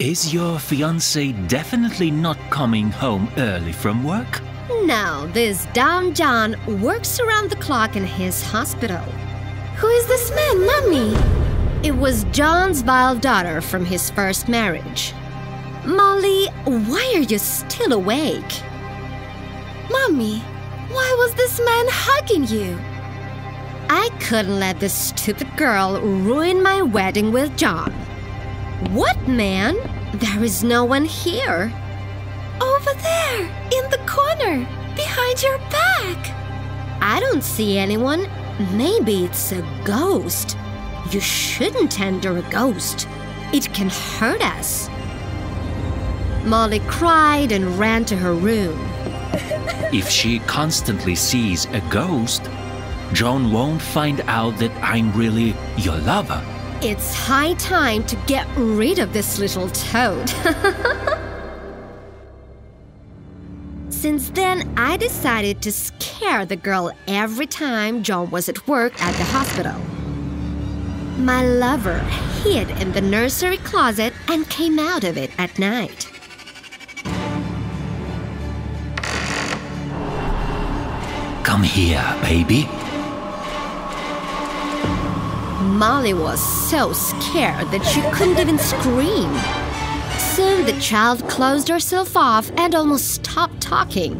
Is your fiance definitely not coming home early from work? No, this Don John works around the clock in his hospital. Who is this man, Mommy? It was John's vile daughter from his first marriage. Molly, why are you still awake? Mommy, why was this man hugging you? I couldn't let this stupid girl ruin my wedding with John. What man? There is no one here. Over there, in the corner, behind your back. I don't see anyone. Maybe it's a ghost. You shouldn't tender a ghost. It can hurt us. Molly cried and ran to her room. If she constantly sees a ghost, John won't find out that I'm really your lover. It's high time to get rid of this little toad. Since then, I decided to scare the girl every time John was at work at the hospital. My lover hid in the nursery closet and came out of it at night. Come here, baby. Molly was so scared that she couldn't even scream. Soon the child closed herself off and almost stopped talking.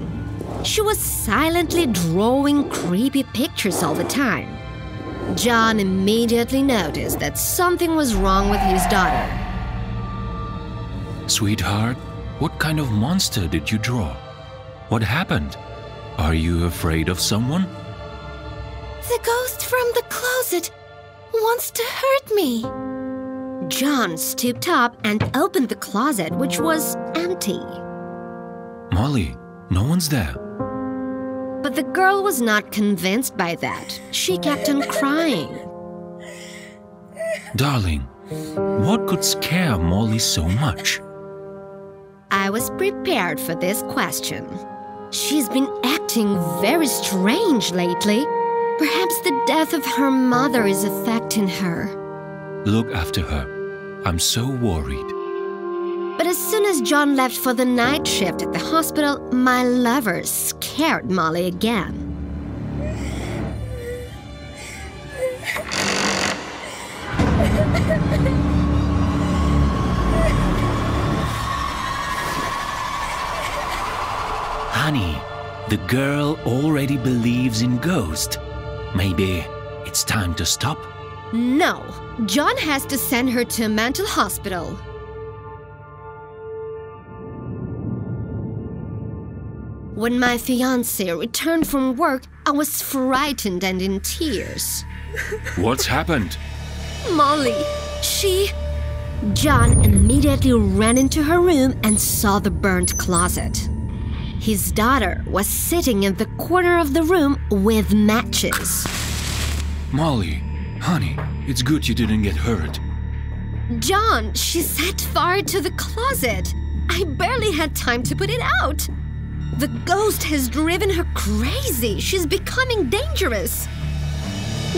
She was silently drawing creepy pictures all the time. John immediately noticed that something was wrong with his daughter. Sweetheart, what kind of monster did you draw? What happened? Are you afraid of someone? The ghost from the closet wants to hurt me. John stooped up and opened the closet, which was empty. Molly, no one's there. But the girl was not convinced by that. She kept on crying. Darling, what could scare Molly so much? I was prepared for this question. She's been acting very strange lately. Perhaps the death of her mother is affecting her. Look after her. I'm so worried. But as soon as John left for the night shift at the hospital, my lover scared Molly again. Honey, the girl already believes in ghosts. Maybe it's time to stop? No, John has to send her to a mental hospital. When my fiance returned from work, I was frightened and in tears. What's happened? Molly, she. John immediately ran into her room and saw the burnt closet. His daughter was sitting in the corner of the room with matches. Molly, honey, it's good you didn't get hurt. John, she set fire to the closet. I barely had time to put it out. The ghost has driven her crazy. She's becoming dangerous.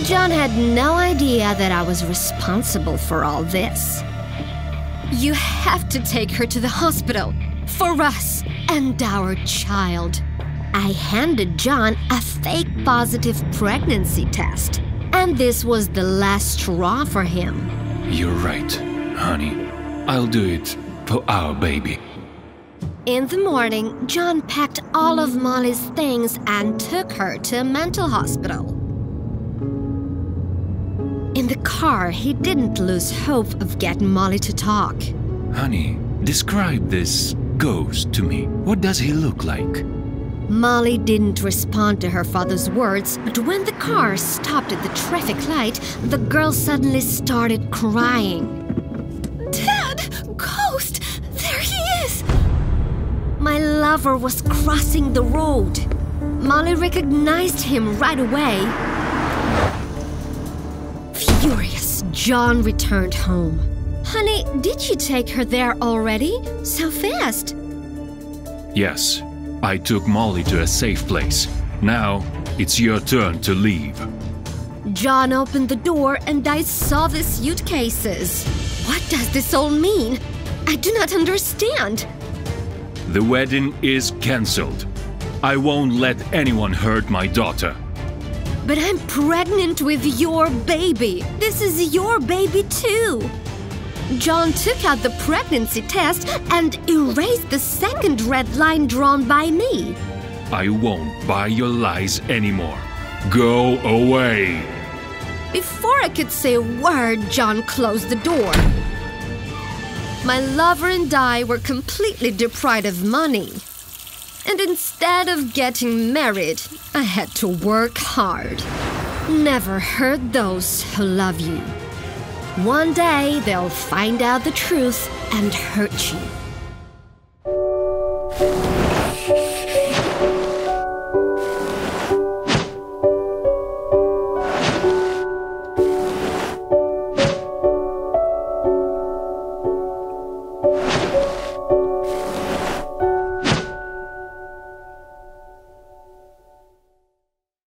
John had no idea that I was responsible for all this. You have to take her to the hospital for us and our child. I handed John a fake positive pregnancy test, and this was the last straw for him. You're right, honey. I'll do it for our baby. In the morning, John packed all of Molly's things and took her to a mental hospital. In the car, he didn't lose hope of getting Molly to talk. Honey, describe this ghost to me. What does he look like? Molly didn't respond to her father's words, but when the car stopped at the traffic light, the girl suddenly started crying. Dad! Ghost! There he is! My lover was crossing the road. Molly recognized him right away. Furious, John returned home. Honey, did you take her there already? So fast? Yes, I took Molly to a safe place. Now, it's your turn to leave. John opened the door and I saw the suitcases. What does this all mean? I do not understand. The wedding is cancelled. I won't let anyone hurt my daughter. But I'm pregnant with your baby. This is your baby too. John took out the pregnancy test and erased the second red line drawn by me. I won't buy your lies anymore. Go away. Before I could say a word, John closed the door. My lover and I were completely deprived of money. And instead of getting married, I had to work hard. Never hurt those who love you. One day they'll find out the truth and hurt you.